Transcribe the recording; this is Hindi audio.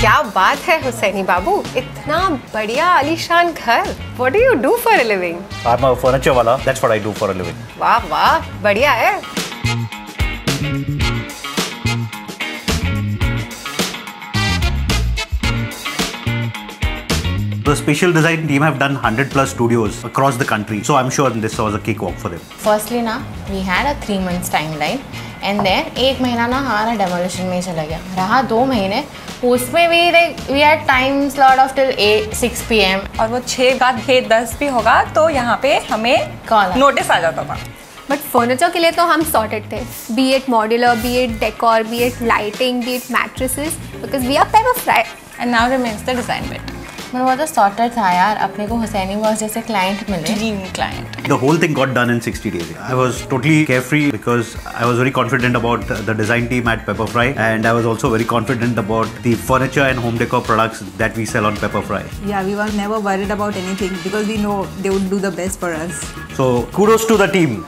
क्या बात है हुसैनी बाबू इतना बढ़िया आलीशान घर what do you do for a living I'm a furniture wala. That's what I do for a living. वाह वाह बढ़िया है The special design team have done 100 plus studios across the country. So I'm sure this was a cakewalk for them. ना we had a three months timeline and then एक महीना ना हमारा डेमोलिशन में चला गया। रहा दो महीने उसमें भी like we had time slot of till eight six P M और वो छः बाद छः दस भी होगा तो यहाँ पे हमें आ- नोटिस आ जाता था। बट फर्नीचर के लिए तो हम सॉर्टेड थे। Be it modular be it decor be it lighting be it mattresses because we are Pepperfry and now remains the design bit मैं बहुत सॉर्टेड था यार अपने को हुसैनी बॉस जैसे क्लाइंट मिले। Dream client the whole thing got done in 60 days I was totally carefree because I was very confident about the design team at Pepperfry and I was also very confident about the furniture and home decor products that we sell on Pepperfry yeah we were never worried about anything because we know they would do the best for us so kudos to the team